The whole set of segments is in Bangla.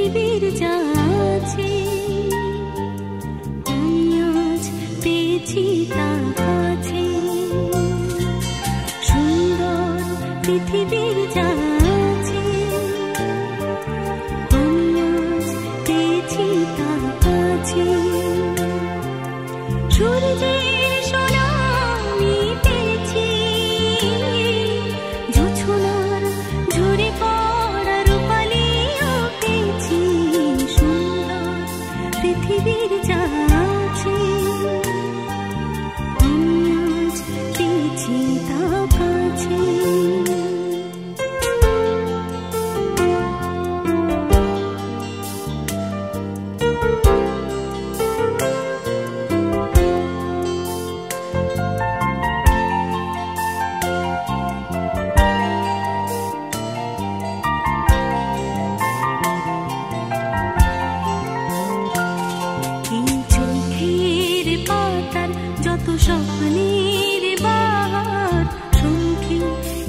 পৃথিবীর যা আছে আমি আজ পেয়েছি তার কাছে। সুন্দর পৃথিবীর যা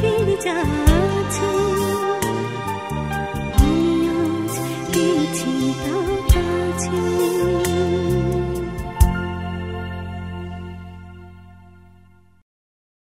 你的佳期